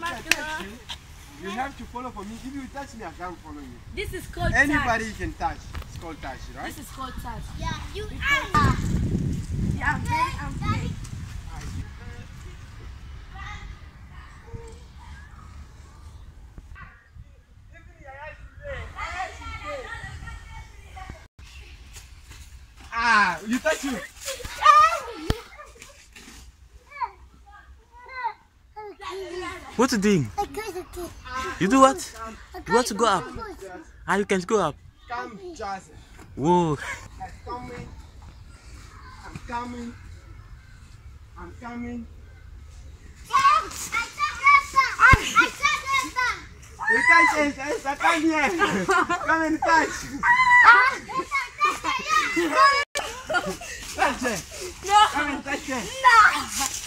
touch you, you have to follow for me. If you touch me, I can't follow you. This is called Anybody touch. you can touch. It's called touch, right? This is called touch. Yeah, you are. Yeah, I'm very, I'm very. Ah, you touch me. What you doing? You do what? You want to go up? Ah, you can go up. Come, just. Whoa. I'm coming. I'm coming. I'm coming. You touch it. Yes, I come here. Come and touch. Touch it. Come and touch it. Touch it. Touch it.